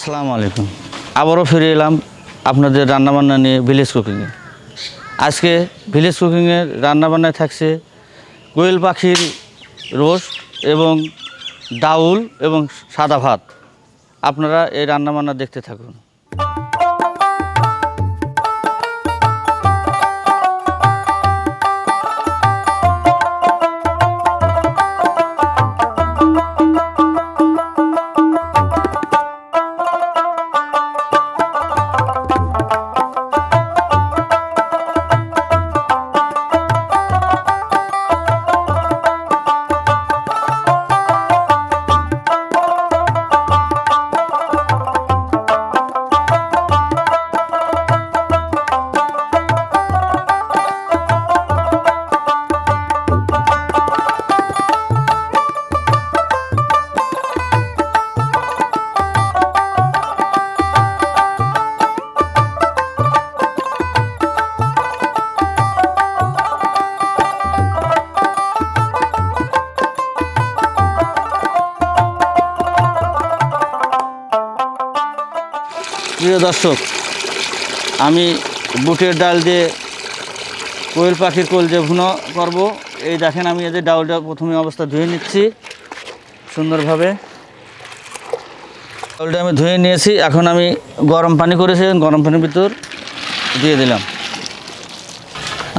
আসসালামু আলাইকুম। আবারও ফিরে এলাম আপনাদের রান্নাবান্না নিয়ে ভিলেজ কুকিংয়ে আজকে ভিলেজ কুকিংয়ের রান্নাবান্নায় থাকছে কোয়েল পাখির রোস্ট এবং ডাউল এবং সাদা ভাত। আপনারা এই রান্নাবান্না দেখতে থাকুন। দর্শক, আমি বুটের ডাল দিয়ে কোয়েল পাখির কোল যে ভুনো করব। এই দেখেন আমি এদের ডাউলটা প্রথমে অবস্থা ধুয়ে নিচ্ছি সুন্দরভাবে। ডাউলটা আমি ধুয়ে নিয়েছি, এখন আমি গরম পানি করেছি গরম পানির ভিতর দিয়ে দিলাম।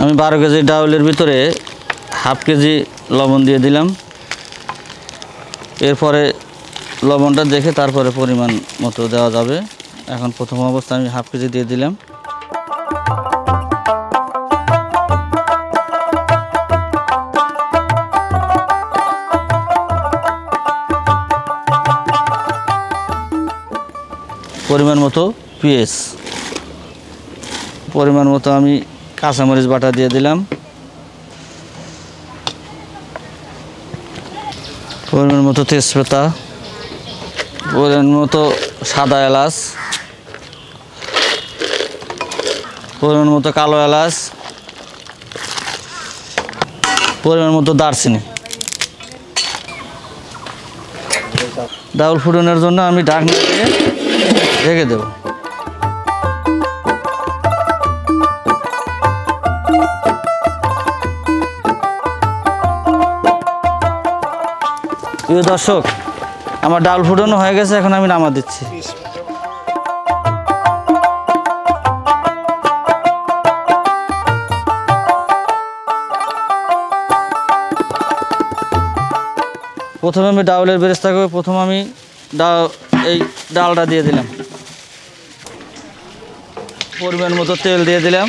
আমি বারো কেজি ডাউলের ভিতরে হাফ কেজি লবণ দিয়ে দিলাম। এরপরে লবণটা দেখে তারপরে পরিমাণ মতো দেওয়া যাবে। এখন প্রথম অবস্থা আমি হাফ কেজি দিয়ে দিলাম। পরিমাণ মতো পিএস পরিমাণ মতো আমি কাঁচামরিচ বাটা দিয়ে দিলাম। পরিমাণ মতো তেজপাতা। পরিমাণ মতো সাদা এলাচ। পরিমাণ মতো কালো এলাচ, পরিমাণ মতো দারচিনি। ডাউল ফুটনের জন্য আমি ঢাকনা দিয়ে ঢেকে দেব। দর্শক, আমার ডাল ফুটানো হয়ে গেছে, এখন আমি নামা দিচ্ছি। প্রথমে আমি ডাউলের বেরেস্তা করে প্রথম আমি ডাল এই ডালটা দিয়ে দিলাম। পরিমাণ মতো তেল দিয়ে দিলাম।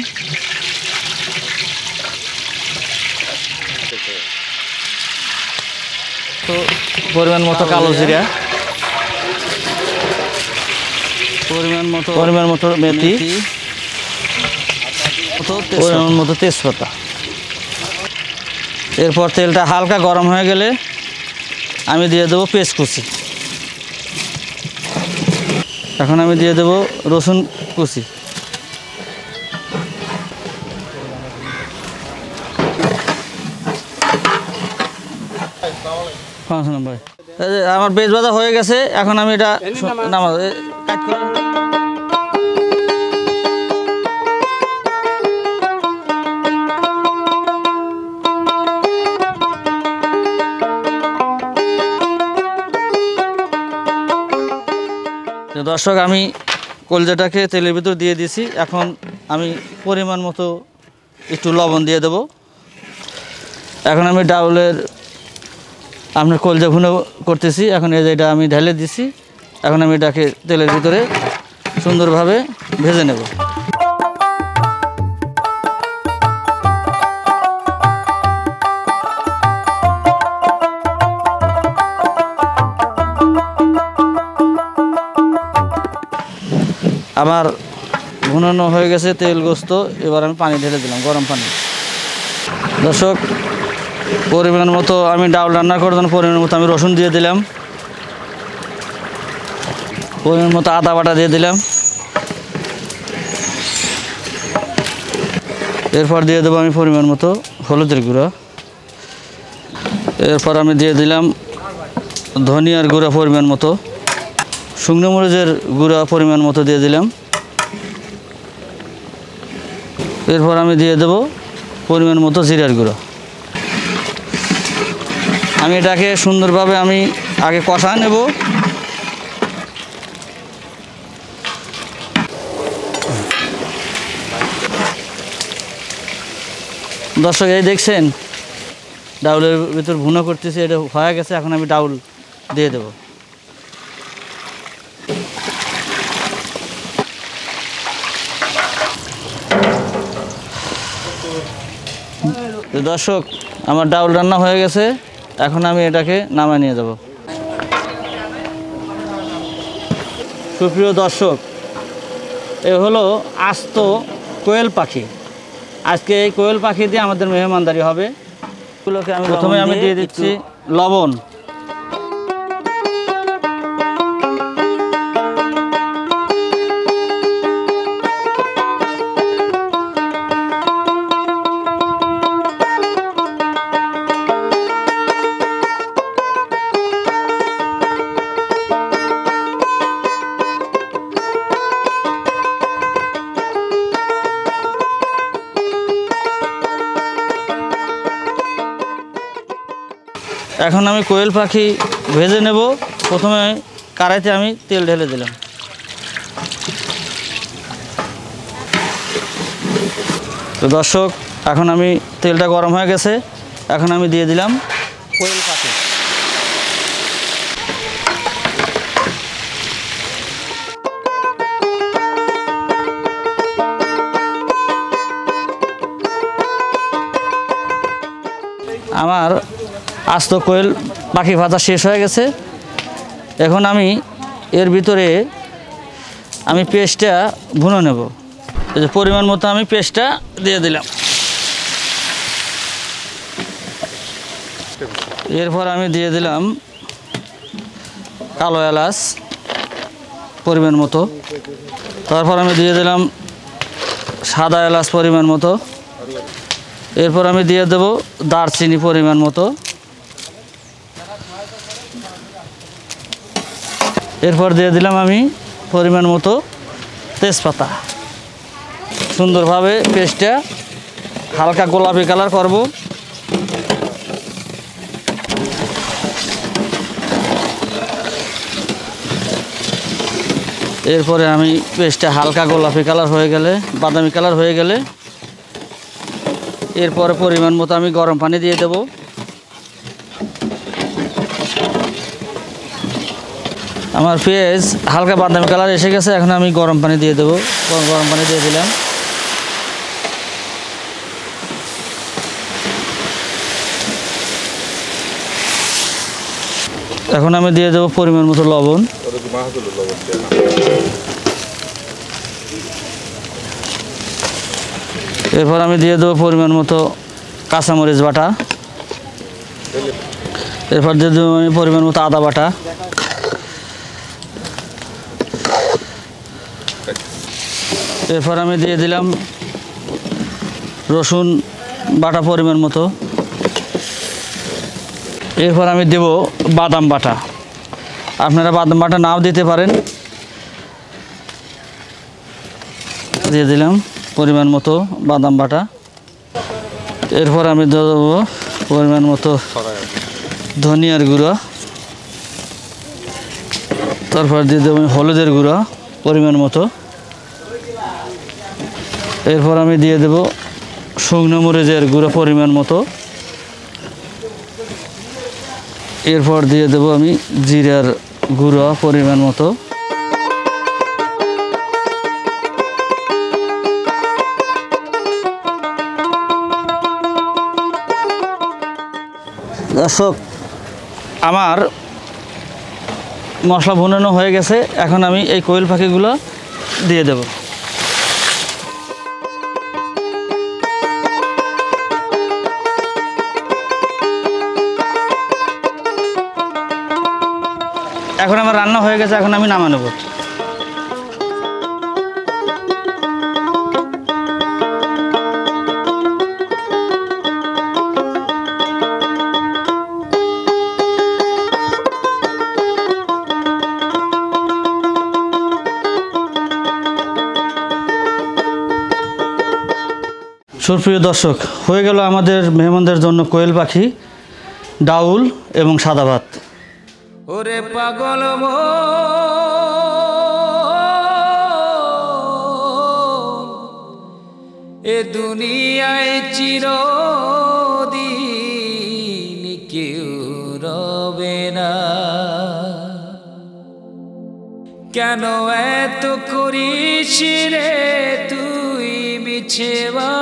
তো পরিমাণ মতো কালো জিরা। পরিমাণ মতো পরিমাণ মতো মেথি। পরিমাণ মতো তেজপাতা। এরপর তেলটা হালকা গরম হয়ে গেলে আমি দিয়ে দেবো পেস্ট কুচি। এখন আমি দিয়ে দেবো রসুন কুচি। আমার বেশ বাজা হয়ে গেছে, এখন আমি এটা নামাজ কাট করে দর্শক, আমি কলজাটাকে তেলের ভিতর দিয়ে দিছি। এখন আমি পরিমাণ মতো একটু লবণ দিয়ে দেব। এখন আমি ডাউলের, আপনার কলজা ভুনো করতেছি। এখন এই এটা আমি ঢেলে দিছি। এখন আমি এটাকে তেলের ভিতরে সুন্দরভাবে ভেজে নেব। আমার ভুনানো হয়ে গেছে তেল গোস্ত, এবার আমি পানি ঢেলে দিলাম, গরম পানি। দর্শক, পরিমাণ মতো আমি ডাউল রান্না করার জন্য পরিমাণ মতো আমি রসুন দিয়ে দিলাম। পরিমাণ মতো আদা বাটা দিয়ে দিলাম। এরপর দিয়ে দেবো আমি পরিমাণ মতো হলুদের গুঁড়া। এরপর আমি দিয়ে দিলাম ধনিয়ার গুঁড়া পরিমাণ মতো। শুকনো মরিচের গুঁড়া পরিমাণ মতো দিয়ে দিলাম। এরপর আমি দিয়ে দেব পরিমাণ মতো জিরার গুঁড়ো। আমি এটাকে সুন্দরভাবে আমি আগে কষা নেব। দর্শক, এই দেখছেন? ডাউলের ভিতর ভুনো করতেছি, এটা হয়ে গেছে, এখন আমি ডাউল দিয়ে দেব। দর্শক আমার ডাউল রান্না হয়ে গেছে। এখন আমি এটাকে নামায় নিয়ে যাব। সুপ্রিয় দর্শক এ হলো আস্ত কোয়েল পাখি। আজকে এই কোয়েল পাখি দিয়ে আমাদের মেহমানদারি হবে। এগুলোকে আমি প্রথমে আমি দিয়ে দিচ্ছি লবণ। এখন আমি কোয়েল পাখি ভেজে নেব। প্রথমে কড়াইতে আমি তেল ঢেলে দিলাম। তো দর্শক, এখন আমি তেলটা গরম হয়ে গেছে। এখন আমি দিয়ে দিলাম কোয়েল পাখি। আস্ত কোয়েল পাখি ভাজা শেষ হয়ে গেছে। এখন আমি এর ভিতরে আমি পেস্টটা ভুনে নেব। পরিমাণ মতো আমি পেস্টটা দিয়ে দিলাম। এরপর আমি দিয়ে দিলাম কালো এলাচ পরিমাণ মতো। তারপর আমি দিয়ে দিলাম সাদা এলাচ পরিমাণ মতো। এরপর আমি দিয়ে দেব দারচিনি পরিমাণ মতো। এরপর দিয়ে দিলাম আমি পরিমাণ মতো তেজপাতা। সুন্দরভাবে পেস্টটা হালকা গোলাপি কালার করব। এরপরে আমি পেস্টটা হালকা গোলাপি কালার হয়ে গেলে, বাদামি কালার হয়ে গেলে, এরপরে পরিমাণ মতো আমি গরম পানি দিয়ে দেব। আমার পেঁয়াজ হালকা বাদামি কালার এসে গেছে, এখন আমি গরম পানি দিয়ে দেবো। গরম পানি দিয়ে দিলাম। এখন আমি দিয়ে দেবো পরিমাণ মতো লবণ। এরপর আমি দিয়ে দেবো পরিমাণ মতো কাঁচামরিচ বাটা। এরপর দিয়ে দেবো আমি পরিমাণ মতো আদা বাটা। এরপর আমি দিয়ে দিলাম রসুন বাটা পরিমাণ মতো। এরপর আমি দেব বাদাম বাটা। আপনারা বাদাম বাটা নাও দিতে পারেন। দিয়ে দিলাম পরিমাণ মতো বাদাম বাটা। এরপর আমি দেবো পরিমাণ মতো ধনিয়ার গুঁড়ো। তারপর দিয়ে দেবো হলুদের গুঁড়ো পরিমাণ মতো। এরপর আমি দিয়ে দেব শুকনো মরিচের গুঁড়ো পরিমাণ মতো। এরপর দিয়ে দেব আমি জিরার গুঁড়ো পরিমাণ মতো। দর্শক, আমার মশলা ভুনানো হয়ে গেছে। এখন আমি এই কোয়েল পাখিগুলো দিয়ে দেব। এখন আমার রান্না হয়ে গেছে, এখন আমি নামা নেব। সুপ্রিয় দর্শক, হয়ে গেল আমাদের মেহমানদের জন্য কোয়েল পাখি, ডাউল এবং সাদা ভাত। ওরে পাগল এ দুনিয়ায় চিরদিন কেউ রবে না। কেন এত করিস রে তুই মিছে বা